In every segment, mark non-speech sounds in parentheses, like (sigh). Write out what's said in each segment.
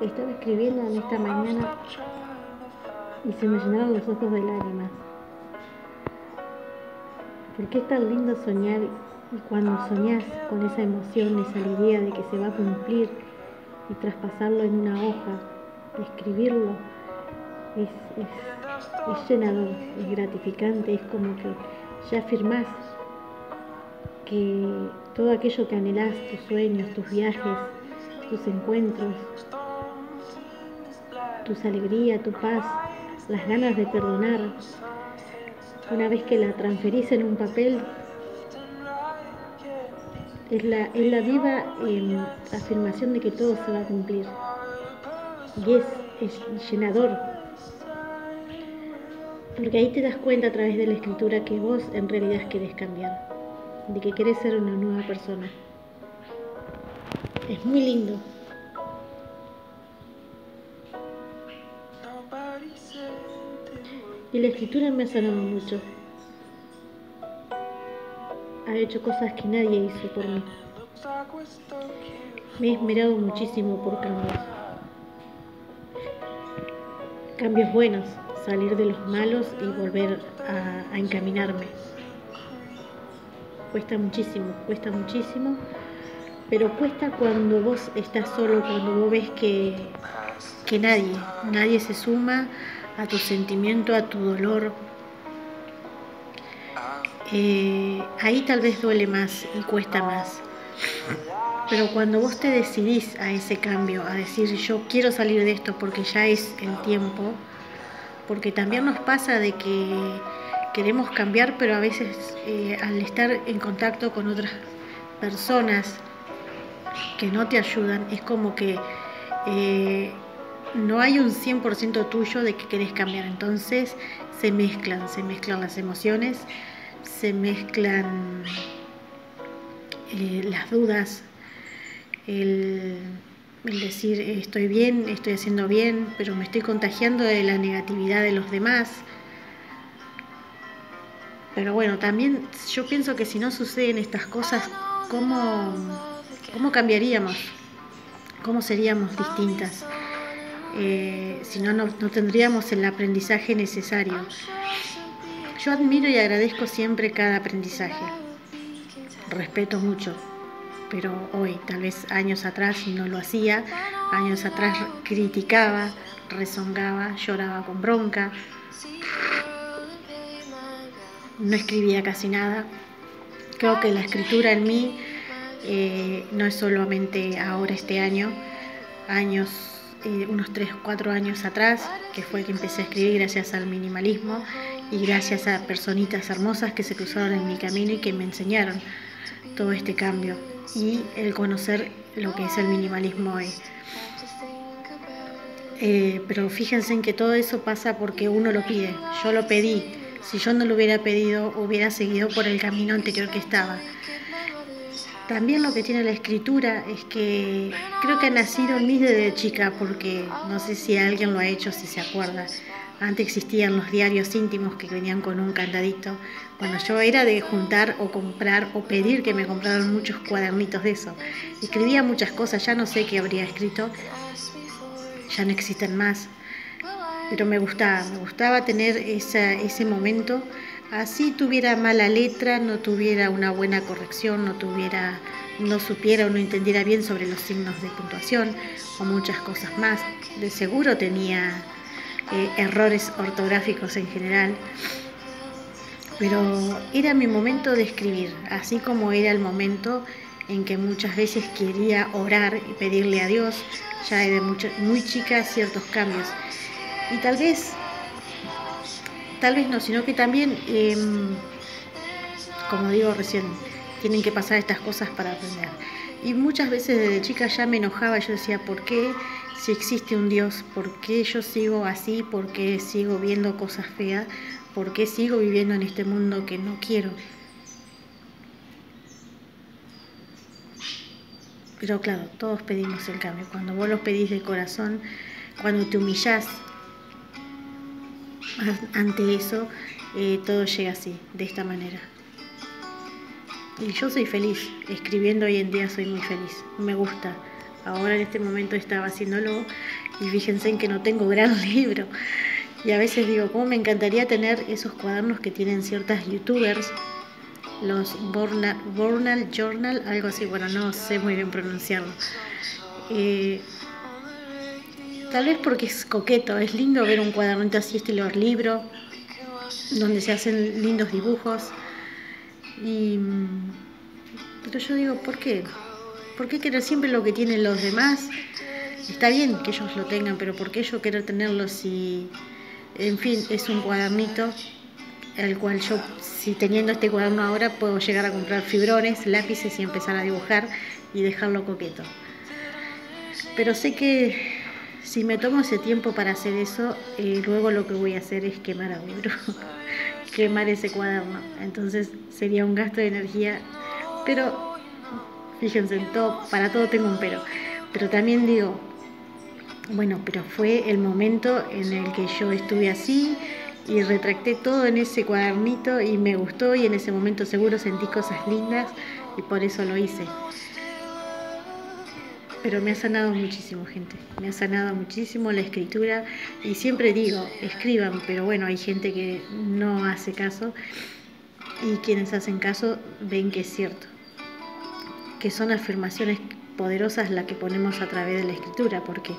Estaba escribiendo en esta mañana y se me llenaron los ojos de lágrimas. Porque es tan lindo soñar y cuando soñás con esa emoción, esa alegría de que se va a cumplir y traspasarlo en una hoja, escribirlo, es, es llenador, es gratificante, es como que ya afirmás que todo aquello que anhelás, tus sueños, tus viajes, tus encuentros, tus alegrías, tu paz, las ganas de perdonar, una vez que la transferís en un papel, es la, la viva em, afirmación de que todo se va a cumplir. Y es, es llenador. Porque ahí te das cuenta a través de la escritura que vos en realidad querés cambiar, de que querés ser una nueva persona. Es muy lindo. Y la escritura me ha sanado mucho. Ha hecho cosas que nadie hizo por mí. Me he esmerado muchísimo por cambios. Cambios buenos, salir de los malos y volver a, encaminarme. Cuesta muchísimo, cuesta muchísimo, pero cuesta cuando vos estás solo, cuando vos ves que, que nadie, nadie se suma a tu sentimiento, a tu dolor. Eh, ahí tal vez duele más y cuesta más. Pero cuando vos te decidís a ese cambio, a decir yo quiero salir de esto porque ya es el tiempo, porque también nos pasa de que queremos cambiar, pero a veces eh, al estar en contacto con otras personas que no te ayudan, es como que eh, no hay un 100% tuyo de que querés cambiar, entonces se mezclan, se mezclan las emociones, se mezclan eh, las dudas, el, decir estoy bien, estoy haciendo bien, pero me estoy contagiando de la negatividad de los demás. Pero bueno, también yo pienso que si no suceden estas cosas, ¿cómo, cómo cambiaríamos? ¿Cómo seríamos distintas? Eh, si no, no, tendríamos el aprendizaje necesario. Yo admiro y agradezco siempre cada aprendizaje. Respeto mucho, pero hoy, tal vez años atrás no lo hacía, años atrás criticaba, rezongaba, lloraba con bronca, no escribía casi nada. Creo que la escritura en mí eh, no es solamente ahora este año, años unos 3 o 4 años atrás, que fue que empecé a escribir gracias al minimalismo y gracias a personitas hermosas que se cruzaron en mi camino y que me enseñaron todo este cambio y el conocer lo que es el minimalismo hoy. Eh, pero fíjense en que todo eso pasa porque uno lo pide, yo lo pedí, si yo no lo hubiera pedido hubiera seguido por el camino anterior que estaba. También lo que tiene la escritura es que creo que ha nacido en mí desde chica, porque no sé si alguien lo ha hecho, si se acuerda. Antes existían los diarios íntimos que venían con un candadito. Cuando yo era de juntar o comprar o pedir que me compraran muchos cuadernitos de eso. Escribía muchas cosas, ya no sé qué habría escrito, ya no existen más. Pero me gustaba, me gustaba tener ese momento así tuviera mala letra, no tuviera una buena corrección, no tuviera, no supiera o no entendiera bien sobre los signos de puntuación o muchas cosas más. De seguro tenía eh, errores ortográficos en general, pero era mi momento de escribir, así como era el momento en que muchas veces quería orar y pedirle a Dios, ya de muy chica, ciertos cambios. Y tal vez tal vez no, sino que también, em, como digo recién, tienen que pasar estas cosas para aprender. Y muchas veces desde chica ya me enojaba, yo decía, ¿por qué si existe un Dios? ¿Por qué yo sigo así? ¿Por qué sigo viendo cosas feas? ¿Por qué sigo viviendo en este mundo que no quiero? Pero claro, todos pedimos el cambio. Cuando vos lo pedís de corazón, cuando te humillás (laughs) ante eso eh, todo llega así, de esta manera. Y yo soy feliz, escribiendo hoy en día soy muy feliz, me gusta ahora en este momento estaba haciéndolo y fíjense en que no tengo gran (laughs) libro. Y a veces digo, ¿cómo me encantaría tener esos cuadernos que tienen ciertas youtubers? Los Bornal, Journal, algo así, bueno, no sé muy bien pronunciarlo. Eh, tal vez porque es coqueto, es lindo ver un cuadernito así estilo libro, donde se hacen lindos dibujos. Y, pero yo digo, ¿por qué? ¿Por qué querer siempre lo que tienen los demás? Está bien que ellos lo tengan, pero ¿por qué yo querer tenerlo si, en fin, es un cuadernito el cual yo, si teniendo este cuaderno ahora, puedo llegar a comprar fibrones, lápices y empezar a dibujar y dejarlo coqueto. Pero sé que si me tomo ese tiempo para hacer eso, eh, luego lo que voy a hacer es quemar a libro, (laughs) quemar ese cuaderno. Entonces sería un gasto de energía, pero fíjense, en todo, para todo tengo un pero. Pero también digo, bueno, pero fue el momento en el que yo estuve así y retracté todo en ese cuadernito y me gustó y en ese momento seguro sentí cosas lindas y por eso lo hice pero me ha sanado muchísimo, gente. Me ha sanado muchísimo la escritura y siempre digo, escriban, pero bueno, hay gente que no hace caso y quienes hacen caso ven que es cierto, que son afirmaciones poderosas las que ponemos a través de la escritura, porque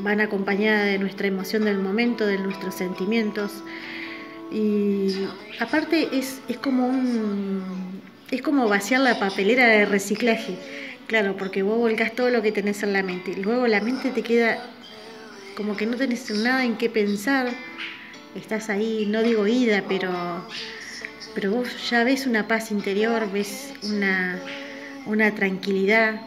van acompañadas de nuestra emoción del momento, de nuestros sentimientos. Y aparte es, es como un es como vaciar la papelera de reciclaje Claro, porque vos volcás todo lo que tenés en la mente. Luego la mente te queda como que no tenés nada en qué pensar. Estás ahí, no digo ida, pero, pero vos ya ves una paz interior, ves una, una tranquilidad.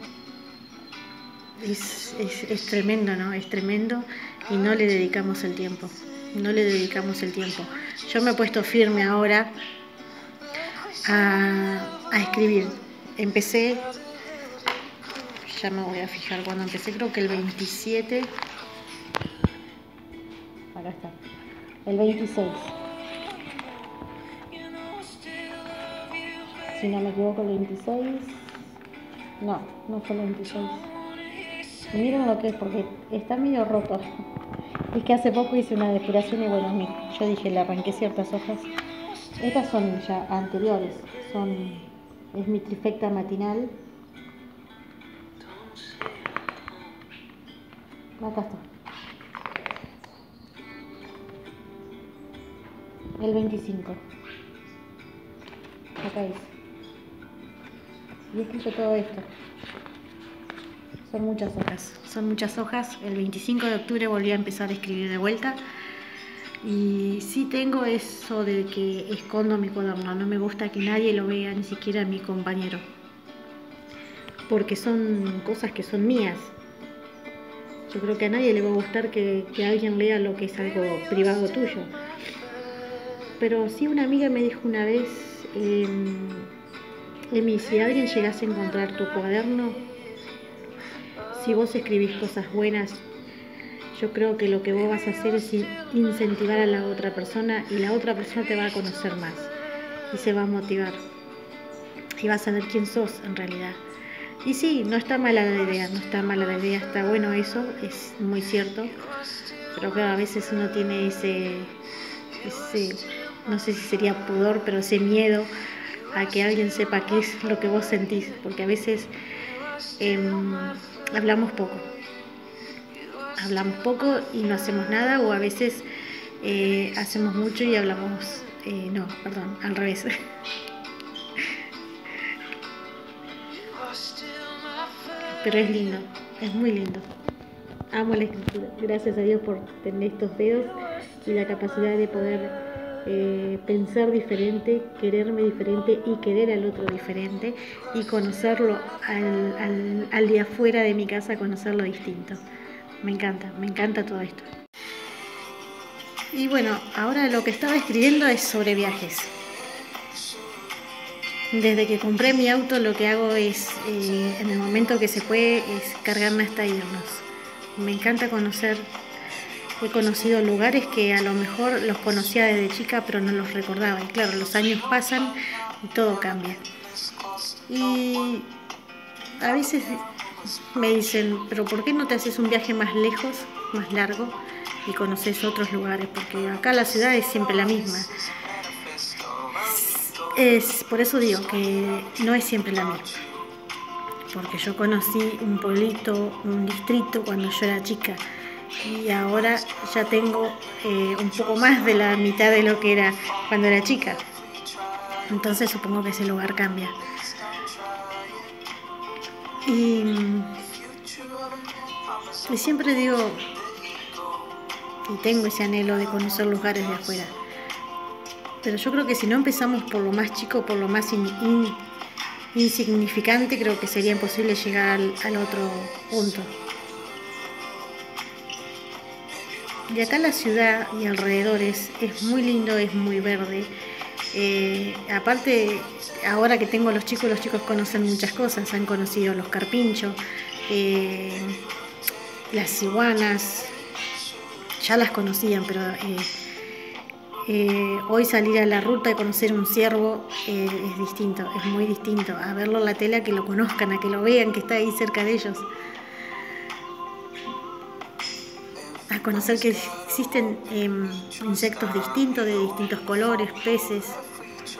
Es, es, tremendo, ¿no? Es tremendo y no le dedicamos el tiempo. No le dedicamos el tiempo. Yo me he puesto firme ahora a, a escribir. Empecé ya me voy a fijar cuando empecé, creo que el 27. Acá está. El 26. Si no me equivoco, el 26. No, no fue el 26. Y miren lo que es, porque está medio roto. Es que hace poco hice una depuración y bueno, yo dije, le arranqué ciertas hojas. Estas son ya anteriores, son, es mi trifecta matinal Acá está. El 25. Acá dice. Y escrito todo esto. Son muchas hojas. Son muchas hojas. El 25 de octubre volví a empezar a escribir de vuelta. Y sí tengo eso de que escondo mi cuaderno. No me gusta que nadie lo vea, ni siquiera mi compañero. Porque son cosas que son mías yo creo que a nadie le va a gustar que, alguien lea lo que es algo privado tuyo. Pero sí una amiga me dijo una vez, eh, Emi, si alguien llegase a encontrar tu cuaderno, si vos escribís cosas buenas, yo creo que lo que vos vas a hacer es incentivar a la otra persona y la otra persona te va a conocer más y se va a motivar y vas a saber quién sos en realidad. Y sí, no está mala la idea, no está mala la idea, está bueno eso, es muy cierto. Pero claro, a veces uno tiene ese, ese, no sé si sería pudor, pero ese miedo a que alguien sepa qué es lo que vos sentís, porque a veces em, hablamos poco. Hablamos poco y no hacemos nada, o a veces eh, hacemos mucho y hablamos, eh, no, perdón, al revés. (laughs) pero es lindo, es muy lindo. Amo la escritura. Gracias a Dios por tener estos dedos y la capacidad de poder eh, pensar diferente, quererme diferente y querer al otro diferente y conocerlo al, al, de afuera de mi casa, conocerlo distinto. Me encanta, me encanta todo esto. Y bueno, ahora lo que estaba escribiendo es sobre viajes. Desde que compré mi auto lo que hago es, eh, en el momento que se puede, es cargarme hasta irnos. Me encanta conocer, he conocido lugares que a lo mejor los conocía desde chica pero no los recordaba. Y claro, los años pasan y todo cambia. Y a veces me dicen, pero ¿por qué no te haces un viaje más lejos, más largo y conoces otros lugares? Porque acá la ciudad es siempre la misma. Es por eso digo que no es siempre la misma. Porque yo conocí un pueblito, un distrito cuando yo era chica y ahora ya tengo eh, un poco más de la mitad de lo que era cuando era chica. Entonces supongo que ese lugar cambia. Y, y siempre digo, y tengo ese anhelo de conocer lugares de afuera. Pero yo creo que si no empezamos por lo más chico, por lo más insignificante, creo que sería imposible llegar al, otro punto. Y acá la ciudad y alrededores es muy lindo, es muy verde. Eh, aparte, ahora que tengo los chicos, los chicos conocen muchas cosas, han conocido los carpinchos, eh, las iguanas, ya las conocían, pero eh, eh, hoy salir a la ruta y conocer un ciervo eh, es distinto, es muy distinto. A verlo en la tela, que lo conozcan, a que lo vean, que está ahí cerca de ellos. A conocer que existen em, insectos distintos, de distintos colores, peces,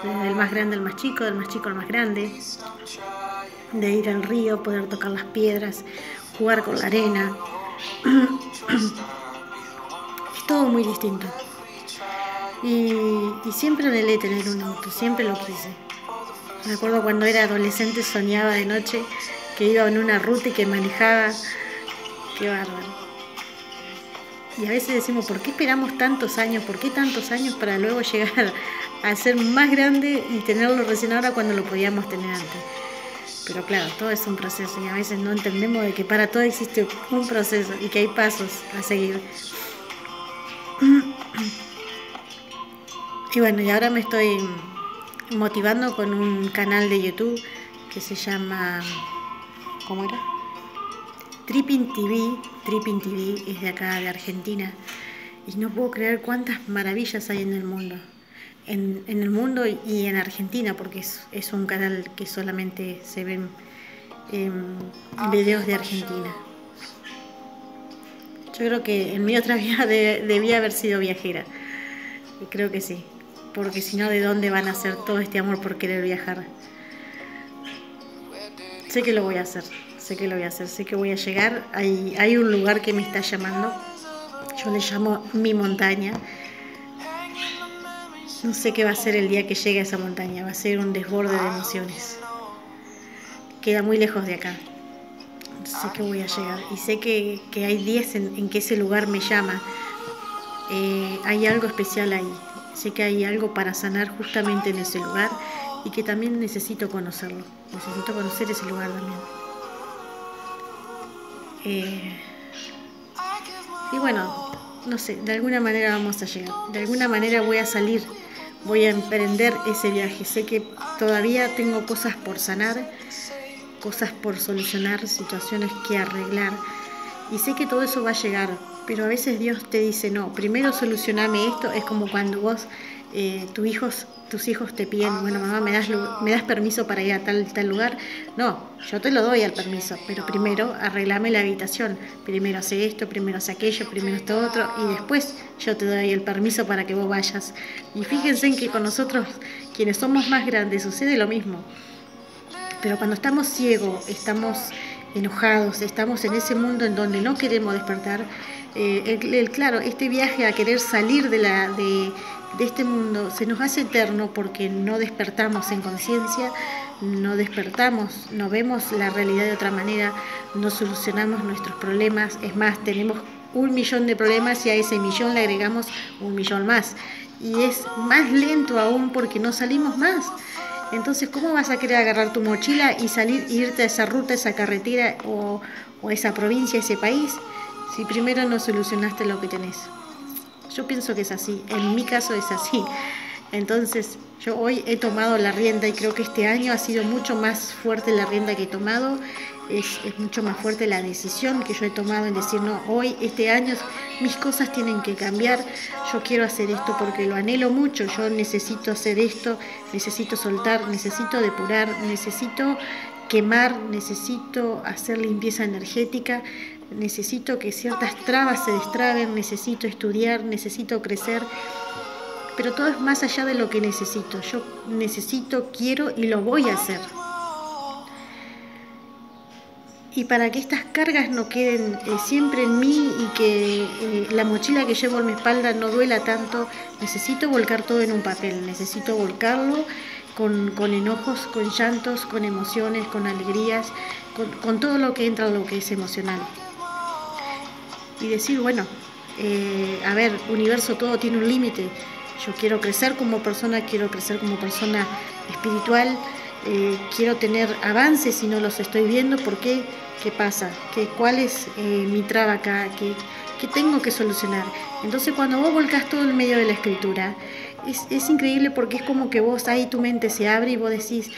del más grande al más chico, del más chico al más grande. De ir al río, poder tocar las piedras, jugar con la arena. (clears throat) es todo muy distinto. Y, siempre anhelé tener un auto, siempre lo quise. Me acuerdo cuando era adolescente soñaba de noche que iba en una ruta y que manejaba. Qué bárbaro. Y a veces decimos, ¿por qué esperamos tantos años? ¿Por qué tantos años para luego llegar a ser más grande y tenerlo recién ahora cuando lo podíamos tener antes? Pero claro, todo es un proceso y a veces no entendemos de que para todo existe un proceso y que hay pasos a seguir. Y bueno, y ahora me estoy motivando con un canal de YouTube que se llama, ¿cómo era? Tripping TV, Tripping TV es de acá, de Argentina, y no puedo creer cuántas maravillas hay en el mundo, en, el mundo y en Argentina, porque es, un canal que solamente se ven videos de Argentina. Yo creo que en mi otra vida debía haber sido viajera, creo que sí porque si no, ¿de dónde van a hacer todo este amor por querer viajar? Sé que lo voy a hacer, sé que lo voy a hacer, sé que voy a llegar. Hay, hay un lugar que me está llamando, yo le llamo mi montaña. No sé qué va a ser el día que llegue a esa montaña, va a ser un desborde de emociones. Queda muy lejos de acá. Sé que voy a llegar y sé que, hay días en, que ese lugar me llama. Eh, hay algo especial ahí. Sé que hay algo para sanar justamente en ese lugar y que también necesito conocerlo. Necesito conocer ese lugar también. Eh, y bueno, no sé, de alguna manera vamos a llegar. De alguna manera voy a salir, voy a emprender ese viaje. Sé que todavía tengo cosas por sanar, cosas por solucionar, situaciones que arreglar. Y sé que todo eso va a llegar, pero a veces Dios te dice, no, primero solucioname esto, es como cuando vos, eh, tus hijos tus hijos te piden, bueno, mamá, ¿me das, ¿me das permiso para ir a tal, tal lugar? No, yo te lo doy al permiso, pero primero arreglame la habitación, primero hace esto, primero hace aquello, primero esto otro, y después yo te doy el permiso para que vos vayas. Y fíjense en que con nosotros, quienes somos más grandes, sucede lo mismo. Pero cuando estamos ciegos, estamos enojados, estamos en ese mundo en donde no queremos despertar, eh, el, claro, este viaje a querer salir de, la, de, este mundo se nos hace eterno porque no despertamos en conciencia, no despertamos, no vemos la realidad de otra manera, no solucionamos nuestros problemas, es más, tenemos un millón de problemas y a ese millón le agregamos un millón más. Y es más lento aún porque no salimos más. Entonces, ¿cómo vas a querer agarrar tu mochila y salir, irte a esa ruta, esa carretera o esa provincia, ese país? si primero no solucionaste lo que tenés. Yo pienso que es así, en mi caso es así. Entonces, yo hoy he tomado la rienda y creo que este año ha sido mucho más fuerte la rienda que he tomado, es, mucho más fuerte la decisión que yo he tomado en decir, no, hoy, este año, mis cosas tienen que cambiar, yo quiero hacer esto porque lo anhelo mucho, yo necesito hacer esto, necesito soltar, necesito depurar, necesito quemar, necesito hacer limpieza energética, necesito que ciertas trabas se destraben, necesito estudiar, necesito crecer, pero todo es más allá de lo que necesito. Yo necesito, quiero y lo voy a hacer. Y para que estas cargas no queden eh, siempre en mí y que eh, la mochila que llevo en mi espalda no duela tanto, necesito volcar todo en un papel, necesito volcarlo con, enojos, con llantos, con emociones, con alegrías, con, todo lo que entra en lo que es emocional. Y decir, bueno, eh, a ver, universo, todo tiene un límite. Yo quiero crecer como persona, quiero crecer como persona espiritual, quiero tener avances y no los estoy viendo. ¿Por qué? qué pasa, ¿Qué, cuál es eh, mi traba acá, ¿Qué, ¿Qué, tengo que solucionar. Entonces cuando vos volcás todo en medio de la escritura, es, es, increíble porque es como que vos ahí tu mente se abre y vos decís,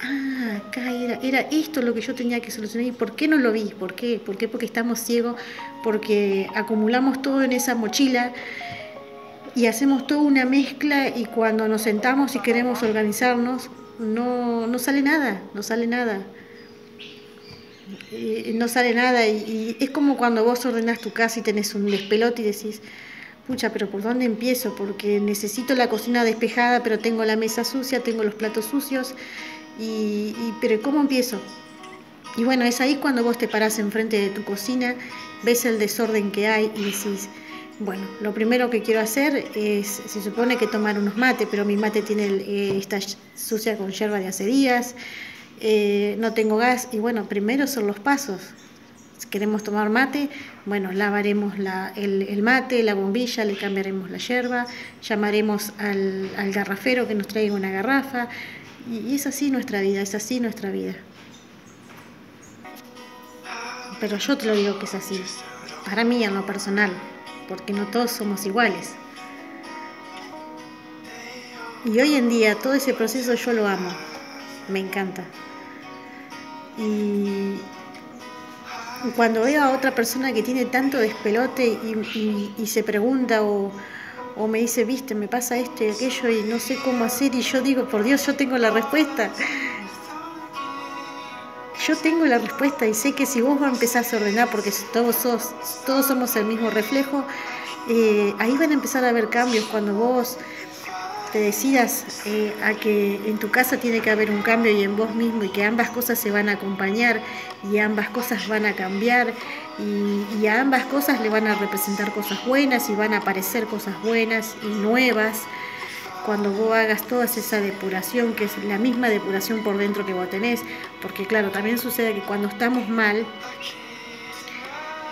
ah, acá era, era esto lo que yo tenía que solucionar y ¿por qué no lo vi? ¿Por qué? ¿Por qué? Porque estamos ciegos, porque acumulamos todo en esa mochila y hacemos toda una mezcla y cuando nos sentamos y queremos organizarnos, no, no sale nada, no sale nada no sale nada y, es como cuando vos ordenás tu casa y tenés un despelote y decís, pucha, pero ¿por dónde empiezo? Porque necesito la cocina despejada, pero tengo la mesa sucia, tengo los platos sucios, y, pero ¿cómo empiezo? Y bueno, es ahí cuando vos te parás enfrente de tu cocina, ves el desorden que hay y decís, bueno, lo primero que quiero hacer es, se supone que tomar unos mates, pero mi mate tiene eh, está sucia con hierba de hace días, eh, no tengo gas y bueno, primero son los pasos. Si queremos tomar mate, bueno, lavaremos el, mate, la bombilla, le cambiaremos la yerba, llamaremos al, garrafero que nos traiga una garrafa y, es así nuestra vida, es así nuestra vida. Pero yo te lo digo que es así, para mí en lo personal, porque no todos somos iguales. Y hoy en día todo ese proceso yo lo amo, me encanta. Y cuando veo a otra persona que tiene tanto despelote y, se pregunta o, me dice, viste, me pasa esto y aquello y no sé cómo hacer y yo digo, por Dios, yo tengo la respuesta. Yo tengo la respuesta y sé que si vos empezás a ordenar, porque todos, sos, todos somos el mismo reflejo, eh, ahí van a empezar a haber cambios. Cuando vos te decidas eh, a que en tu casa tiene que haber un cambio y en vos mismo y que ambas cosas se van a acompañar y ambas cosas van a cambiar y, a ambas cosas le van a representar cosas buenas y van a aparecer cosas buenas y nuevas cuando vos hagas toda esa depuración, que es la misma depuración por dentro que vos tenés, porque claro, también sucede que cuando estamos mal,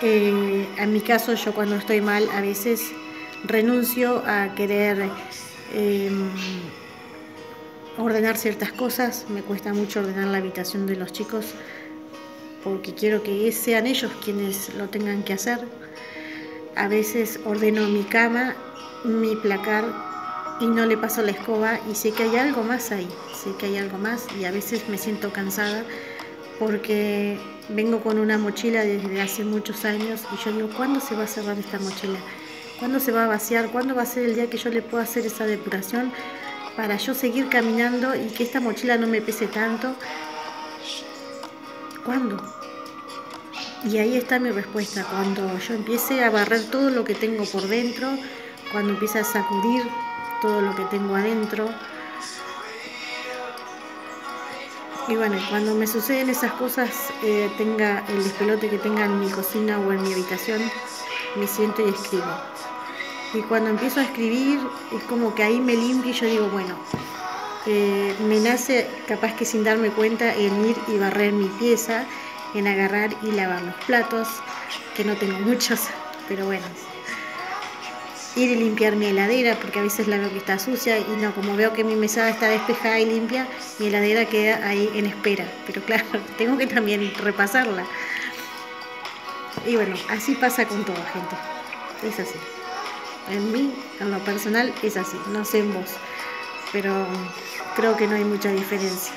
eh, en mi caso yo cuando estoy mal a veces renuncio a querer Em, ordenar ciertas cosas, me cuesta mucho ordenar la habitación de los chicos porque quiero que sean ellos quienes lo tengan que hacer. A veces ordeno mi cama, mi placar y no le paso la escoba y sé que hay algo más ahí, sé que hay algo más y a veces me siento cansada porque vengo con una mochila desde hace muchos años y yo digo, ¿cuándo se va a cerrar esta mochila? ¿Cuándo se va a vaciar? ¿Cuándo va a ser el día que yo le pueda hacer esa depuración para yo seguir caminando y que esta mochila no me pese tanto? ¿Cuándo? Y ahí está mi respuesta, cuando yo empiece a barrer todo lo que tengo por dentro, cuando empiece a sacudir todo lo que tengo adentro. Y bueno, cuando me suceden esas cosas, eh, tenga el despelote que tenga en mi cocina o en mi habitación, me siento y escribo. Y cuando empiezo a escribir es como que ahí me limpio y yo digo, bueno, eh, me nace capaz que sin darme cuenta en ir y barrer mi pieza, en agarrar y lavar los platos, que no tengo (laughs) muchos, pero bueno. Ir y limpiar mi heladera, porque a veces la veo que está sucia y no, como veo que mi mesada está despejada y limpia, mi heladera queda ahí en espera. Pero claro, (laughs) tengo que también repasarla. Y bueno, así pasa con todo, gente. Es así. En mí, en lo personal, es así. No sé en vos. Pero creo que no hay mucha diferencia.